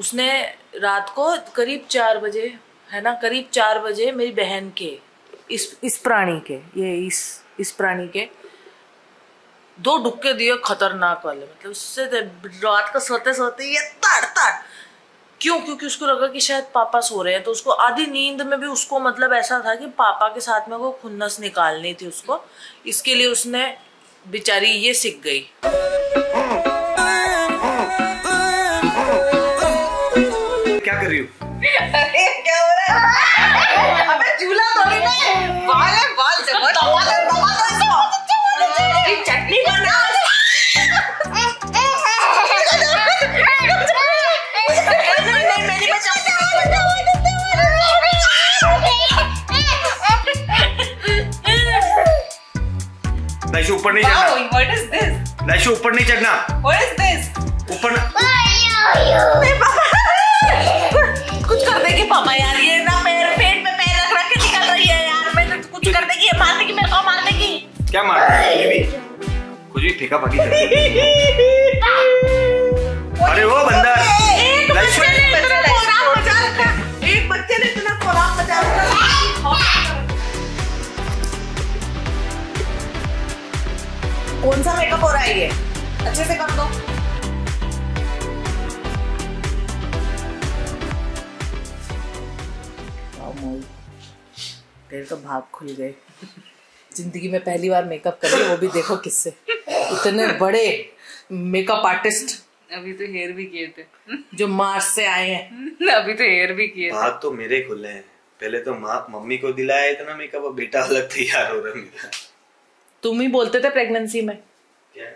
उसने रात को करीब चार बजे, है ना, करीब चार बजे मेरी बहन के, इस इस प्राणी के, ये इस इस प्राणी के दो डुक्के दिए खतरनाक वाले। मतलब उससे रात को सोते सोते ये तड़ तड़। क्यों? क्योंकि उसको लगा कि शायद पापा सो रहे हैं तो उसको आधी नींद में भी उसको मतलब ऐसा था कि पापा के साथ में वो खुन्नस निकालनी थी उसको, इसके लिए उसने बेचारी ये सीख गई। हूँ क्या हो रहा है? अबे झूला तो नहीं बाल है बाल से मत दबा दे दबा दे इसको चटनी बना लाइशु ऊपर नहीं चढ़ना। What is this? ऊपर नहीं चढ़ना। What is this? ऊपर कर देगी पापा यार ये ना मेरे पेट में पैर रख रख के निकल रही है यार। मैं तो कुछ कर देगी ये मार देगी मेरे को मार देगी। क्या मार कुछ भी। कुछ भी फेंका फाकी अरे वो बंदा एक बच्चे ने इतना कोराम मचा रखा। एक बच्चे ने इतना कोराम मचा रखा। कौन सा मेकअप हो रहा है ये? अच्छे से कर दो। तेरे तो भाग खुल गए। ज़िंदगी में पहली बार मेकअप कर वो भी देखो किससे। इतने बड़े मेकअप आर्टिस्ट अभी तो हेयर भी किए थे। जो मार्च से आए हैं। अभी तो हेयर भी किए थे। भाग तो मेरे खुले हैं। पहले तो माँ मम्मी को दिलाया इतना मेकअप बेटा अलग तैयार हो रहा है मेरा। तुम ही बोलते थे प्रेगनेंसी में। क्या?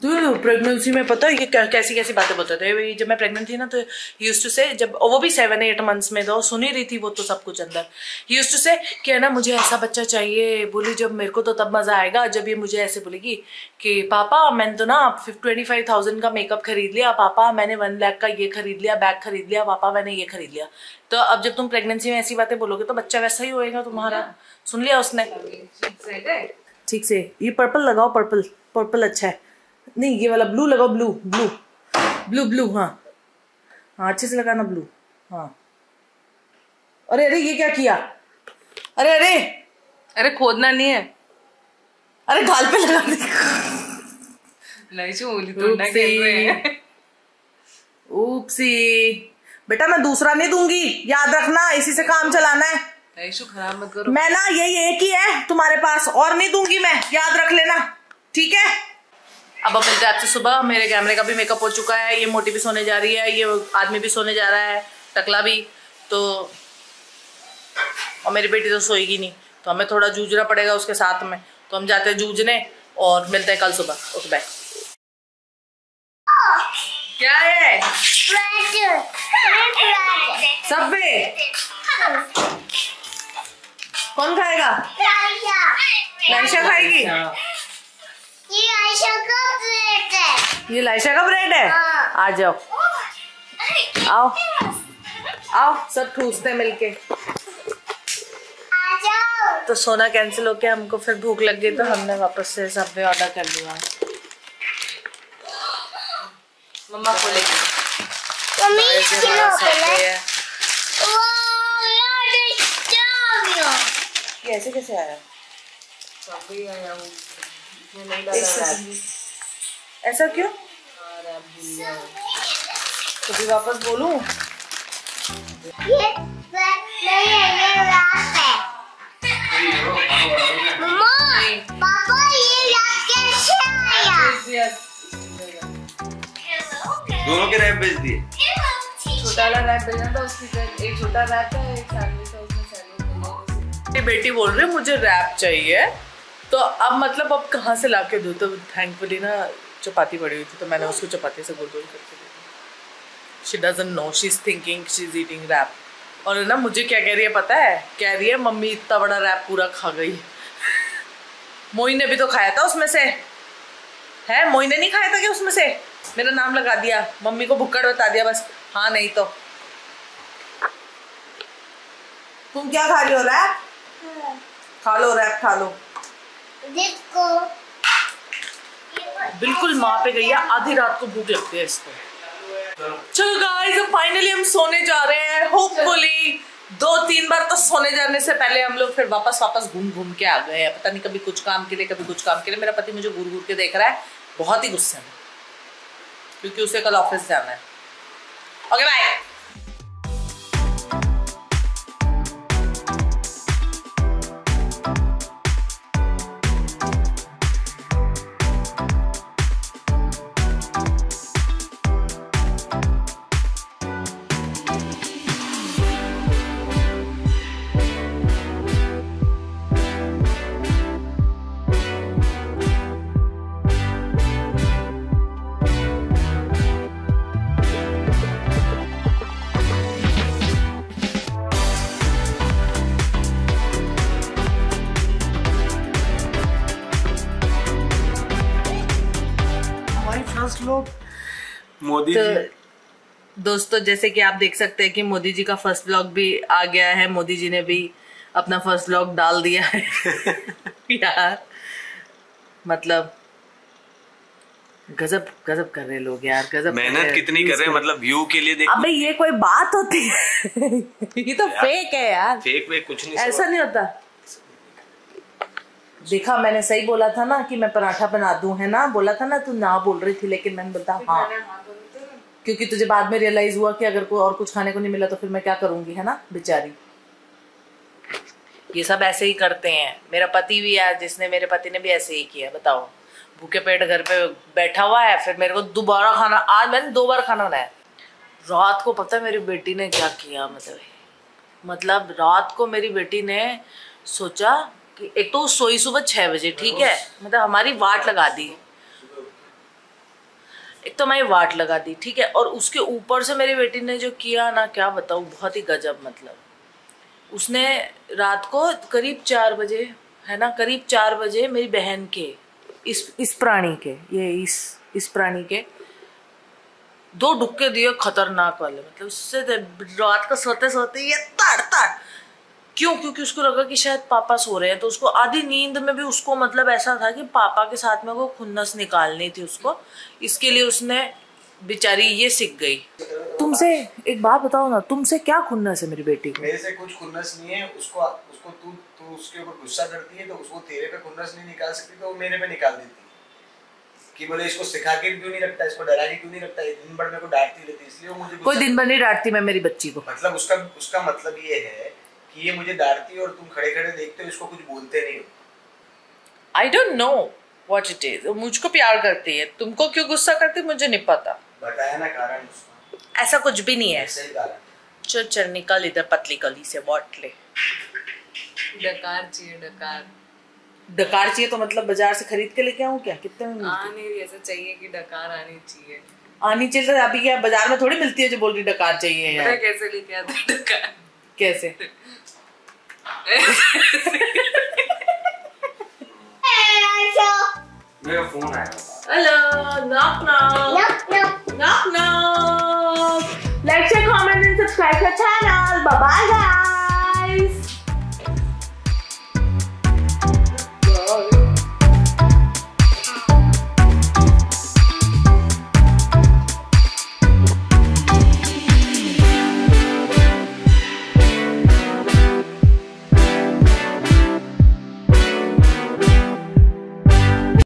तो प्रेगनेंसी में पता है ये कैसी कैसी बातें बोलते थे वही जब मैं प्रेग्नेंट थी ना तो यूज़ टू से जब वो भी सेवन एट मंथ्स में तो सुनी रही थी वो तो सब कुछ अंदर। यूज़ टू से कि है ना मुझे ऐसा बच्चा चाहिए बोली जब मेरे को तो तब मज़ा आएगा जब ये मुझे ऐसे बोलेगी कि पापा मैंने तो ना ट्वेंटी फाइव थाउज़ेंड का मेकअप खरीद लिया पापा मैंने वन लाख का ये खरीद लिया बैग खरीद लिया पापा मैंने ये खरीद लिया। तो अब जब तुम प्रेगनेंसी में ऐसी बातें बोलोगे तो बच्चा वैसा ही होएगा तुम्हारा। सुन लिया उसने। ठीक से ये पर्पल लगाओ पर्पल पर्पल अच्छा है। नहीं ये वाला ब्लू लगाओ ब्लू ब्लू ब्लू ब्लू हाँ. हाँ अच्छे से लगाना ब्लू हाँ. अरे अरे ये क्या किया? अरे अरे! अरे खोदना नहीं है। अरे गाल पे लगा दे। खेल रहे हैं। ऊपसी बेटा मैं दूसरा नहीं दूँगी। याद रखना इसी से काम चलाना है। खराब मत करो। मैं ना ये एक ही है तुम्हारे पास और नहीं दूँगी मैं। याद रख लेना। ठीक है? अब अब मिलते हैं आपसे सुबह मेरे कैमरे का भी मेकअप हो चुका है ये मोटी भी सोने जा रही है ये आदमी भी सोने जा रहा है टकला भी तो और मेरी बेटी तो सोएगी नहीं तो हमें थोड़ा जूझना पड़ेगा उसके साथ में तो हम जाते हैं जूझने और मिलते हैं कल सुबह ओके बाय क्या है? सबवे कौन खाएगा? खाएगी? ये लाइशा का ब्रेड है। हाँ। आ जाओ। आओ। आओ सब ठूसते मिलके। तो सोना कैंसिल होके हमको फिर भूख लग गई तो हमने वापस से सबवे ऑर्डर कर लिया। मम्मा खोलेगी। सबवे है? ये ऐसे कैसे आया? एक। ऐसा क्यों तो भी वापस बोलूँ पापा ये रैप कैसे आया दोनों के रैप बेच दिए। छोटा वाला रैप भेजना था उसकी एक छोटा रैप था एक सैंडविच था उसमें सैंडविच मेरी बेटी बोल रही है मुझे रैप चाहिए। तो अब मतलब अब कहाँ से ला के दूँ? तो थैंकफुली ना चपाती पड़ी हुई थी तो मैंने उसको चपाती से गोल गोल करके दी she doesn't know she is thinking she is eating wrap और ना मुझे क्या कह रही है पता है? कह रही है मम्मी इतना बड़ा रैप पूरा खा गई मोइन ने भी तो खाया था उसमें से। है? मोइन ने नहीं खाया था क्या उसमें से? मेरा नाम लगा दिया। मम्मी को भुक्कड़ बता दिया बस। हाँ नहीं तो। तुम क्या खा रही हो रैप खा लो रैप खा लो। जिसको बिल्कुल माँ पे गई है, आधी रात को भूख लगती है इसको। चलो गाइस अब हम सोने जा रहे हैं होपफुली दो तीन बार तो सोने जाने से पहले हम लोग फिर वापस वापस घूम घूम के आ गए हैं। पता नहीं कभी कुछ काम के लिए, कभी कुछ काम के लिए। मेरा पति मुझे घूर घूर के देख रहा है, बहुत ही गुस्से में। क्योंकि उसे कल ऑफ़िस जाना है। ओके बाय लोग। मोदी तो जी। दोस्तों जैसे कि आप देख सकते हैं कि मोदी जी का फ़र्स्ट व्लॉग भी आ गया है। मोदी जी ने भी अपना फ़र्स्ट व्लॉग डाल दिया है। यार मतलब गजब गजब कर रहे लोग यार गजब मेहनत कितनी कर रहे हैं मतलब व्यू के लिए देख। अबे ये कोई बात होती है? ये तो फेक है यार। फेक वेक कुछ नहीं ऐसा नहीं होता। देखा मैंने सही बोला था ना कि मैं पराठा बना दूँ है ना? बोला था ना तू ना बोल रही थी लेकिन मैंने बोलता हाँ। क्योंकि तुझे बाद में रियलाइज़ हुआ कि अगर कोई और कुछ खाने को नहीं मिला तो फिर मैं क्या करूँगी है ना बेचारी? ये सब ऐसे ही करते हैं। मेरा पति भी है जिसने मेरे पति ने भी ऐसे ही किया बताओ। भूखे पेट घर पे बैठा हुआ है फिर मेरे को दोबारा खाना आज मैंने दो बार खाना बनाया। रात को पता है मेरी बेटी ने क्या किया मतलब? मतलब रात को मेरी बेटी ने सोचा कि एक तो सोई सुबह छह बजे, ठीक है? मतलब हमारी वाट लगा दी। एक तो हमारी वाट लगा दी, ठीक है? और उसके ऊपर से मेरी बेटी ने जो किया ना, क्या बताऊँ, बहुत ही गजब मतलब। उसने रात को करीब चार बजे, है ना, करीब चार बजे मेरी बहन के, इस इस प्राणी के, ये इस इस प्राणी के, दो डुक्के दिए खतरनाक वाले मतलब उससे तो रात को सोते सोते ये तड़ तड़ क्यों? क्योंकि उसको लगा कि शायद पापा सो रहे हैं तो उसको आधी नींद में भी उसको मतलब ऐसा था कि पापा के साथ में वो खुन्नस निकालनी थी उसको। इसके लिए उसने बेचारी ये सीख गई। तुमसे एक बात बताओ ना तुमसे क्या खुन्नस है मेरी बेटी को? मेरे से कुछ खुन्नस नहीं है उसको उसको तू तू उसके ऊपर गुस्सा करती है तो उसको तेरे पे खुन्नस नहीं निकाल सकती तो वो मेरे पे निकाल देती है। कि बोले इसको सिखा के क्यों नहीं रखता इसको डरा के क्यों नहीं रखता दिन भर मेरे को डांटती रहती है इसलिए वो मुझे कोई दिन भर नहीं डांटती मैं मेरी बच्ची को। मतलब उसका उसका मतलब ये है कि ये मुझे डांटती है और तुम खड़े खड़े देखते हो इसको कुछ बोलते नहीं हो। I don't know what it is मुझको प्यार करती है। तुमको क्यों गुस्सा करती मुझे नहीं पता। बताया ना कारण उसका। ऐसा कुछ भी नहीं है। ऐसा ही। कारण चल चल निकल इधर पतली गली से वॉट ले। डकार चाहिए डकार। डकार चाहिए तो मतलब बाज़ार से खरीद के लेके आऊँ क्या? कितने में मिलती आ नहीं रही ऐसा चाहिए कि डकार आनी चाहिए। आनी चाहिए तो अभी क्या बाज़ार में थोड़ी मिलती है जो बोल रही डकार चाहिए यार। कैसे लेके आता डकार? कैसे? ハハハハ!